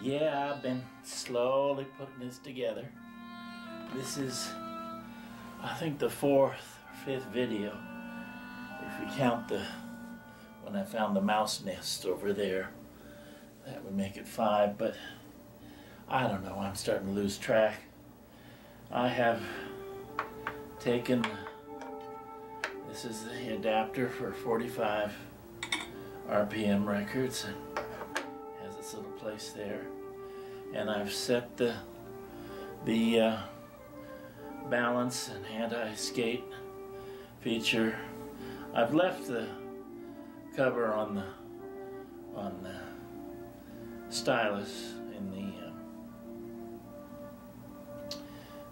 Yeah, I've been slowly putting this together. This is, I think, the fourth or fifth video. If we count the, when I found the mouse nest over there, that would make it five, but I don't know, I'm starting to lose track. I have taken, this is the adapter for 45 RPM records place there. And I've set the, the uh, balance and anti-skate feature. I've left the cover on the on the stylus in the um,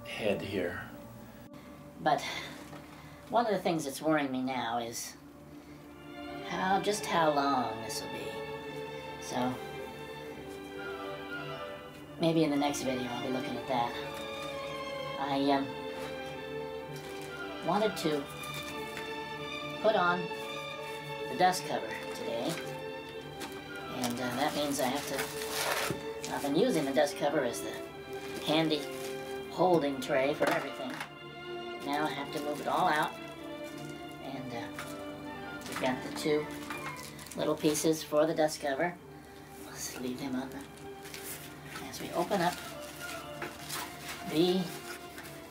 head here. But one of the things that's worrying me now is how just how long this will be. So maybe in the next video I'll be looking at that. I um, wanted to put on the dust cover today, and uh, that means I have to. I've been using the dust cover as the handy holding tray for everything. Now I have to move it all out, and uh, we've got the two little pieces for the dust cover. Let's leave them on the. As we open up the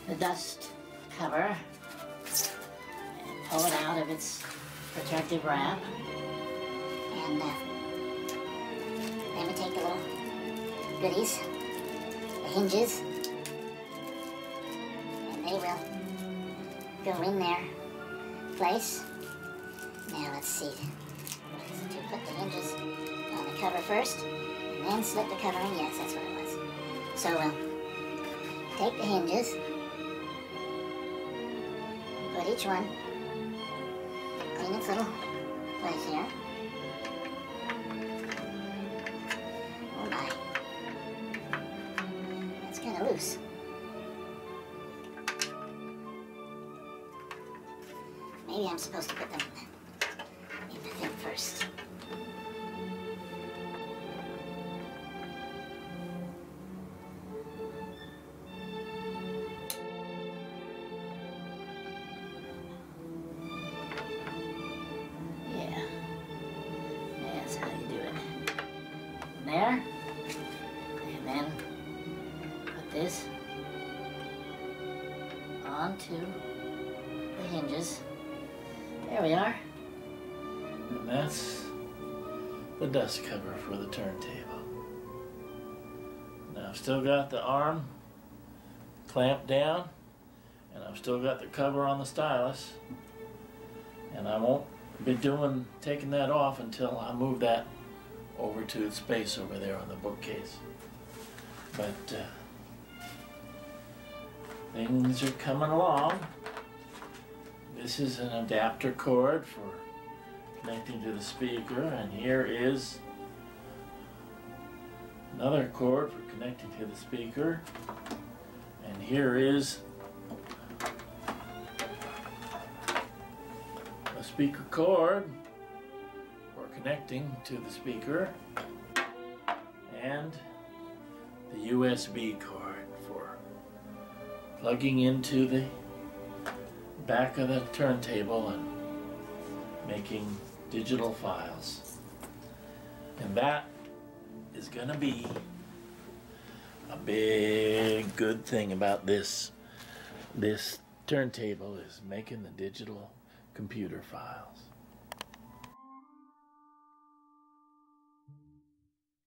the dust cover and pull it out of its protective wrap. And uh, then we take the little goodies, the hinges, and they will go in their place. Now let's see. To put the hinges on the cover first, and then slip the cover in. Yes, that's what it was. So we'll take the hinges, put each one in its little place here. Oh my. That's kind of loose. Maybe I'm supposed to put them There. And then put this onto the hinges. There we are. And that's the dust cover for the turntable. Now I've still got the arm clamped down and I've still got the cover on the stylus and I won't be doing taking that off until I move that over to space over there on the bookcase. But uh, things are coming along. This is an adapter cord for connecting to the speaker and here is another cord for connecting to the speaker and here is a speaker cord connecting to the speaker and the USB cord for plugging into the back of the turntable and making digital files. And that is going to be a big good thing about this this turntable is making the digital computer files.